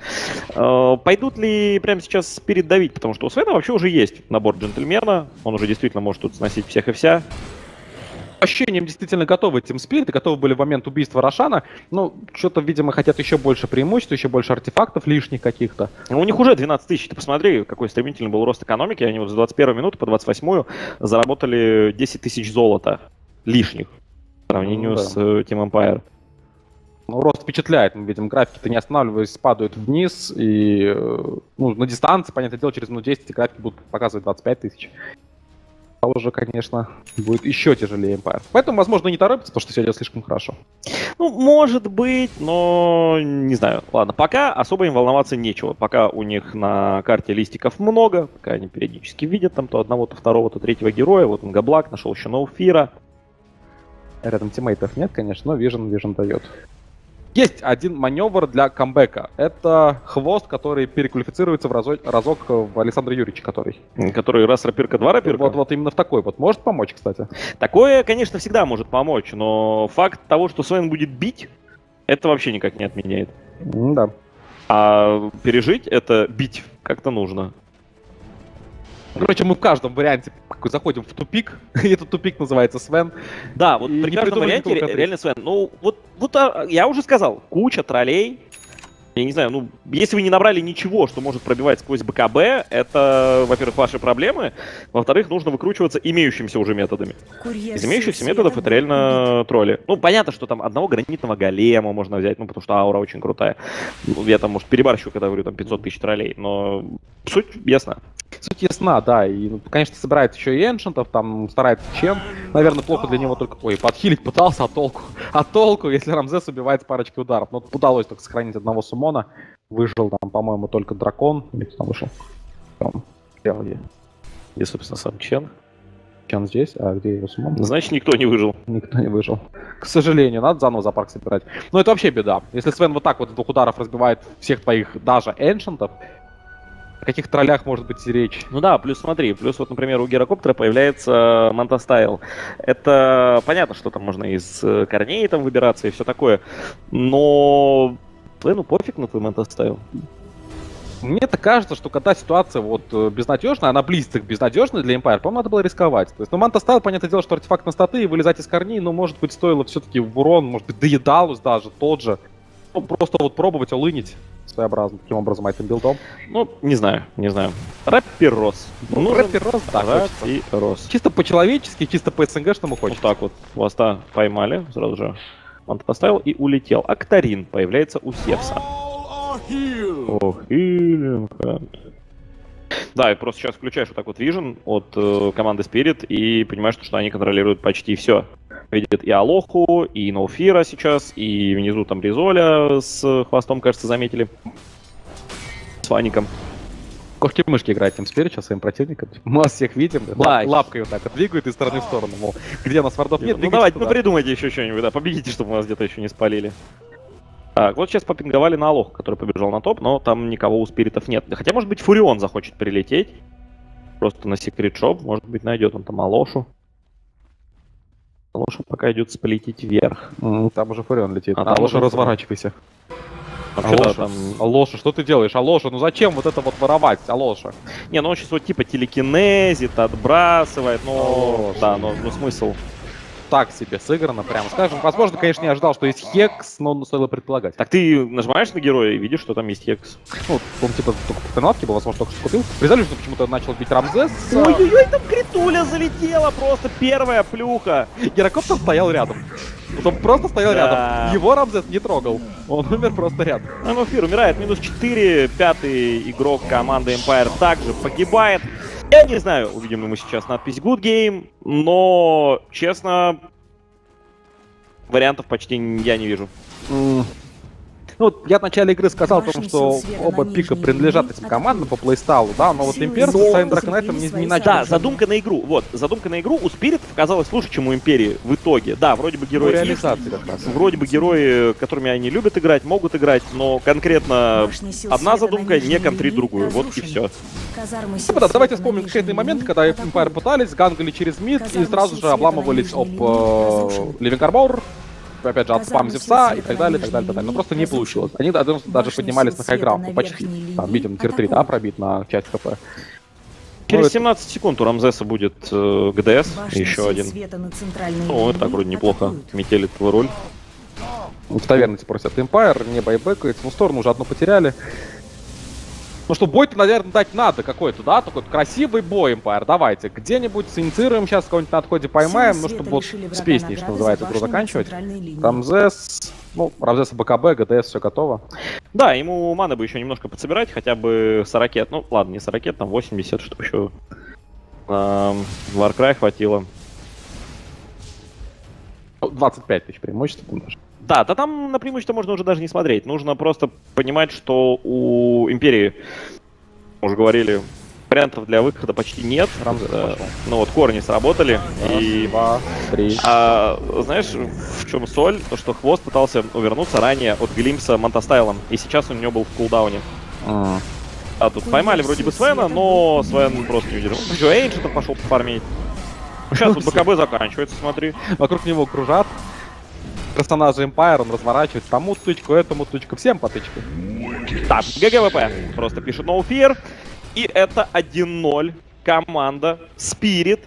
Э, Пойдут ли прямо сейчас Спирит давить? Потому что у Свена вообще уже есть набор джентльмена. Он уже действительно может тут сносить всех и вся. Ощущениям действительно готовы Team Spirit, готовы были в момент убийства Рошана. Ну, что-то, видимо, хотят еще больше преимуществ, еще больше артефактов лишних каких-то. Ну, у них уже 12 тысяч. Ты посмотри, какой стремительный был рост экономики. Они вот с 21 минуты по 28 заработали 10 тысяч золота лишних по сравнению Ну да. с э, Team Empire. Ну, рост впечатляет, мы видим, графики-то не останавливаясь, падают вниз, и э, ну, на дистанции, понятное дело, через минут 10 эти графики будут показывать 25 тысяч. А уже, конечно, будет еще тяжелее Empire. Поэтому, возможно, не торопится, потому что все идет слишком хорошо. Ну, может быть, но не знаю. Ладно, пока особо им волноваться нечего. Пока у них на карте листиков много, пока они периодически видят там то одного, то второго, то третьего героя. Вот он Габлак, нашел еще Ноуфира. Рядом тиммейтов нет, конечно, но Vision Vision дает. Есть один маневр для камбэка. Это хвост, который переквалифицируется в разо- разок в Александра Юрьевича, который. Который раз рапирка, два рапирка. Вот, вот именно в такой вот. Может помочь, кстати. Такое, конечно, всегда может помочь, но факт того, что Свен будет бить, это вообще никак не отменяет. Да. А пережить это бить как-то нужно. Короче, мы в каждом варианте заходим в тупик, и этот тупик называется Свен. Да, вот И при каждом варианте реально Свен. Ну, вот, вот а, я уже сказал, куча троллей. Я не знаю, ну, если вы не набрали ничего, что может пробивать сквозь БКБ, это, во-первых, ваши проблемы, во-вторых, нужно выкручиваться имеющимися уже методами. Курьер Из имеющихся методов это реально тролли. Ну, понятно, что там одного гранитного голема можно взять, ну, потому что аура очень крутая. Ну, Я там, может, перебарщу, когда говорю, там 500 тысяч троллей, но суть ясна. Суть ясна, да. И, ну, конечно, собирает еще и эншентов, там старается чем. Наверное, плохо для него только... Ой, подхилить пытался, а толку? А толку, если Рамзес убивает с парочкой ударов. Но удалось только сохранить одного сумона. Выжил там, по-моему, только дракон. Или кто там вышел? Там. Где где? Собственно, сам Чен. Чан здесь, а где его сумон? Значит, никто не выжил. Никто не выжил. К сожалению, надо заново зоопарк собирать. Но это вообще беда. Если Свен вот так вот из двух ударов разбивает всех твоих даже эншентов, о каких троллях может быть речь? Ну да, плюс смотри, плюс вот, например, у Герокоптера появляется Мантастайл. Это понятно, что там можно из э, корней там выбираться и все такое, но ну пофиг на твой Мантастайл. Мне-то кажется, что когда ситуация вот э, безнадежная, она близится к безнадежной для Empire, по-моему, надо было рисковать. То есть, ну, Манта ставил, понятное дело, что артефакт на статы и вылезать из корней, но, может быть, стоило все-таки в урон, может быть, доедалус даже тот же. Ну, просто вот пробовать улынить своеобразно таким образом этим билдом. Ну, не знаю, не знаю. Рэппер-рос. Ну, рэпер рос, да, хочется. Рэппер-рос. Чисто по-человечески, чисто по СНГшному Вот хочется. так вот. Хвоста поймали сразу же. Он поставил и улетел. Актарин появляется у Севса. Ох, Hand. Да, и просто сейчас включаешь вот так вот Vision от э, команды Spirit и понимаешь, что они контролируют почти все. Видят и Алоху, и Ноуфира сейчас, и внизу там Ризоля с хвостом, кажется, заметили. С Фаником. Кошки-мышки играет Team Spirit сейчас своим противником. Мы вас всех видим. Лап- лапкой вот так вот двигают из стороны в сторону, мол, где у нас вардов нет, ну давайте, ну туда. придумайте еще что-нибудь, да, победите, чтобы нас где-то еще не спалили. Так, вот сейчас попинговали на Алоху, который побежал на топ, но там никого у спиритов нет. Хотя, может быть, Фурион захочет прилететь. Просто на секрет шоп, может быть, найдет он там Алошу. Алоша пока идет сплетить вверх. Там уже Фурион летит. А, А, Алоша, разворачивайся. Алоша, там... Алоша, что ты делаешь? Алоша, ну зачем вот это вот воровать, Алоша? Не, ну он сейчас вот типа телекинезит, отбрасывает, но... Алоша. Да, но, но смысл. Так себе сыграно, прямо скажем. Возможно, конечно, не ожидал, что есть Хекс, но стоило предполагать. Так ты нажимаешь на героя и видишь, что там есть хекс. Ну, он типа только по канатке был, возможно, только что купил. Призали, что почему-то начал бить Рамзес. Ой-ой-ой, там критуля залетела, просто первая плюха. Герокоптер стоял рядом. Он просто стоял Да. рядом. Его Рамзес не трогал. Он умер просто рядом. А ну, Фир умирает. Минус 4. Пятый игрок команды Empire также погибает. Я не знаю, увидим ли мы сейчас надпись Good Game, но, честно, вариантов почти я не вижу. Ну, вот я в начале игры сказал о том, что оба пика принадлежат этим командам по плейстайлу, да, но вот Имперцы с своим Драконайтом не, не начали. Да, задумка на игру. Вот, задумка на игру у Спиритов оказалась лучше, чем у Империи в итоге. Да, вроде бы Ну, герои есть, реализации как раз. вроде бы герои, которыми они любят играть, могут играть, но конкретно одна задумка не контрит другую. Вот и все. Ну да, давайте вспомним моменты, линии когда Empire пытались, гангали через мид и сразу же обламывались об Armor, опять же, от спам Казармы Зевса и так далее, на так далее, так далее. Но нижней просто не получилось. Они даже, поднимались на хайграунд, ну почти. Там, видим, тир 3, да, пробит на часть хп. Через это- 17 секунд у Рамзеса будет э, ГДС, Башни еще один. Ну, это так вроде неплохо. атакуют. Метелит твой роль. В таверне просят Empire, не байбекается. Ну, сторону уже одну потеряли. Ну что, бой-то, наверное, дать надо какой-то, да? Такой красивый бой, Empire. Давайте, где-нибудь синицируем сейчас, кого-нибудь на отходе поймаем, Силы ну, чтобы вот с песней, что называется, игру заканчивать. линии. Рамзес, ну, Рамзес БКБ, ГДС, все готово. Да, ему маны бы еще немножко подсобирать, хотя бы с ракет. Ну, ладно, не с ракет, там 80, что еще на Warcry хватило. Ну, 25 тысяч преимуществ. там даже. Да, да там на преимущество можно уже даже не смотреть. Нужно просто понимать, что у Империи, уже говорили, вариантов для выхода почти нет. Рамзес Э. Ну вот, корни сработали. Раз, И два, три. А, знаешь, в чем соль? То, что Хвост пытался увернуться ранее от Глимса Монтастайлом, и сейчас у него был в кулдауне. М. А тут поймали вроде бы Свена, но Свен просто не удержал. Еще Эйншентов пошел пофармить. Сейчас вот BKB заканчивается, смотри. Вокруг него кружат. Персонажи Empire, он разворачивает тому тычку, этому тычку, всем по тычке. Так, GG WP просто пишет No Fear. И это 1-0. Команда Spirit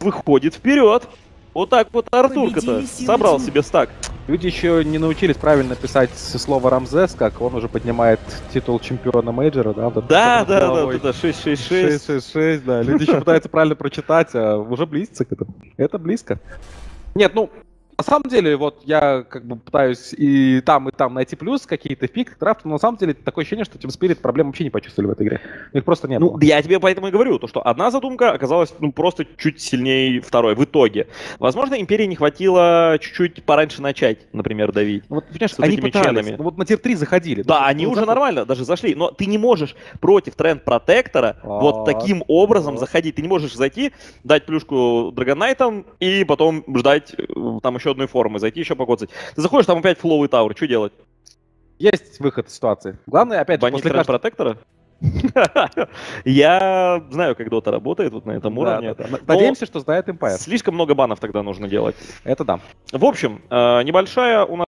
выходит вперед. Вот так вот Артурка-то собрал себе стак. Люди еще не научились правильно писать слово Рамзес, как он уже поднимает титул чемпиона major а, да? вот Да, да, да, головой. да, да, 666. 666, да. Люди еще пытаются правильно прочитать, а уже близится к этому. Это близко. Нет, ну, на самом деле, вот я как бы пытаюсь и там, и там найти плюс какие-то в пиках драфта, но на самом деле такое ощущение, что Team Spirit проблем вообще не почувствовали в этой игре. Их просто не Ну, было. я тебе поэтому и говорю, то, что одна задумка оказалась ну, просто чуть сильнее второй в итоге. Возможно, Империи не хватило чуть-чуть пораньше начать, например, давить. Ну, вот, понимаешь, с они пытались, ну, вот на тир 3 заходили. Да, они уже это- нормально даже зашли, но ты не можешь против тренд протектора вот Вот, таким образом заходить. Ты не можешь зайти, дать плюшку Драгонайтам и потом ждать э, там еще одной формы, зайти еще покоцать. Ты заходишь, там опять флоуый тауэр, что делать? Есть выход из ситуации. Главное, опять же, после каждого... протектора? Я знаю, как дота работает вот на этом уровне. Надеемся, что знает Empire. Слишком много банов тогда нужно делать. Это да. В общем, э, небольшая у нас